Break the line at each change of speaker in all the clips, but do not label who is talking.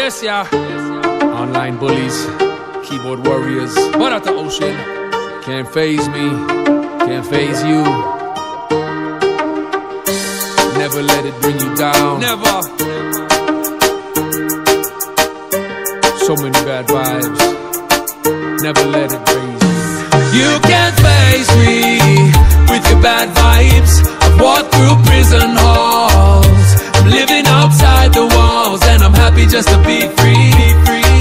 Yes, yeah. Online bullies, keyboard warriors, but at the ocean. Can't phase me, can't phase you. Never let it bring you down. Never. So many bad vibes. Never let it raise you. You can't phase me with your bad vibes. I've walked through prison halls. Just to be free.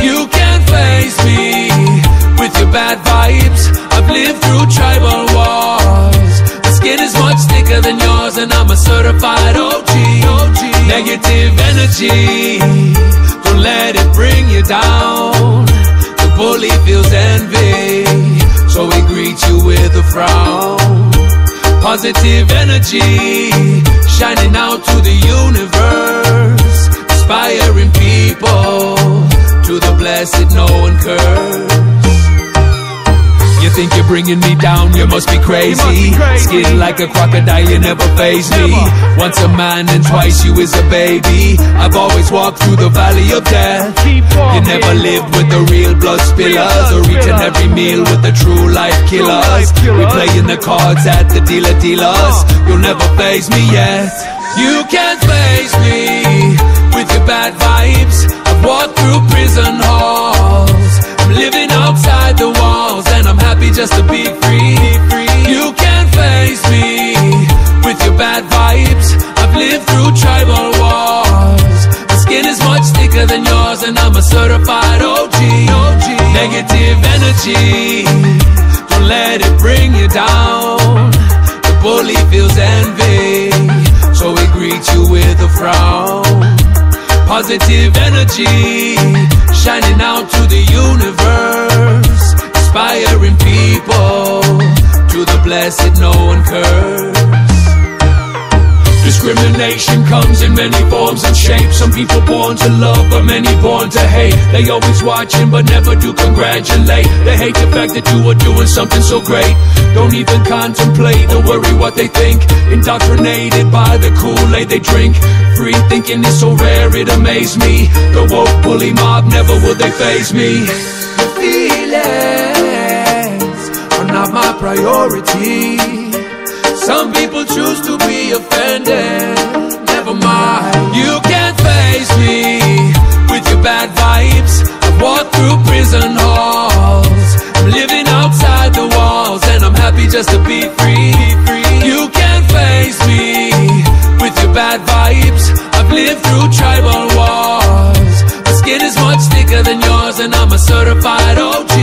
You can't face me with your bad vibes. I've lived through tribal wars. My skin is much thicker than yours, and I'm a certified OG. Negative energy, don't let it bring you down. The bully feels envy, so he greets you with a frown. Positive energy, shining out to the universe, inspiring people to the blessed, no one curse. You think you're bringing me down, you must be crazy. Skin like a crocodile, you never phase me. Once a man and twice you is a baby. I've always walked through the valley of death. You never lived with the real blood spillers or eaten every meal with the true life killers. We playing the cards at the dealer dealers. You'll never phase me yet. You can't phase just to be free. You can't phase me with your bad vibes. I've lived through tribal wars. My skin is much thicker than yours, and I'm a certified OG. Negative energy, don't let it bring you down. The bully feels envy, so he greets you with a frown. Positive energy, no one curse. Discrimination comes in many forms and shapes. Some people born to love, but many born to hate. They always watching, but never do congratulate. They hate the fact that you are doing something so great. Don't even contemplate or worry what they think. Indoctrinated by the Kool-Aid they drink. Free thinking is so rare, it amazed me. The woke bully mob, never will they phase me. Your priority. Some people choose to be offended. Never mind. You can't face me with your bad vibes. I've walked through prison halls. I'm living outside the walls, and I'm happy just to be free. You can't phase me with your bad vibes. I've lived through tribal wars. My skin is much thicker than yours, and I'm a certified OG.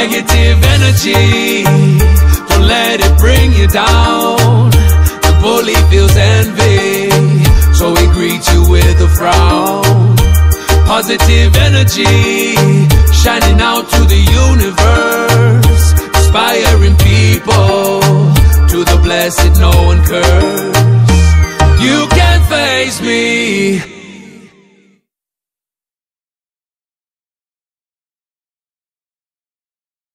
Negative energy, don't let it bring you down. The bully feels envy, so he greets you with a frown. Positive energy, shining out to the universe, inspiring people